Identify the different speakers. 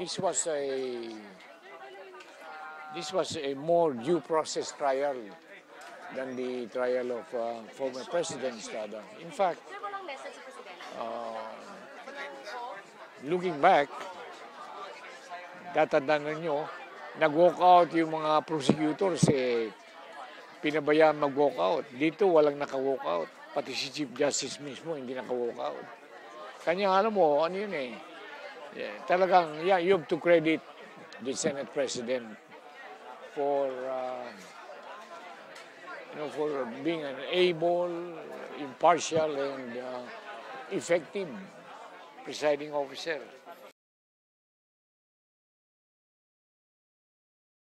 Speaker 1: this was a this was a more due process trial than the trial of uh, former President Estrada. In fact, uh, looking back, tatandaan ninyo, nag-walk out yung mga prosecutors eh, pinabayaan mag-walk out. Dito walang naka-walk out. Pati si Chief Justice mismo hindi naka-walk out. Kanya alam mo, ano yun eh, yeah, talagang, yeah, you have to credit the Senate President for, uh, you know, for being an able, impartial, and uh, effective presiding officer.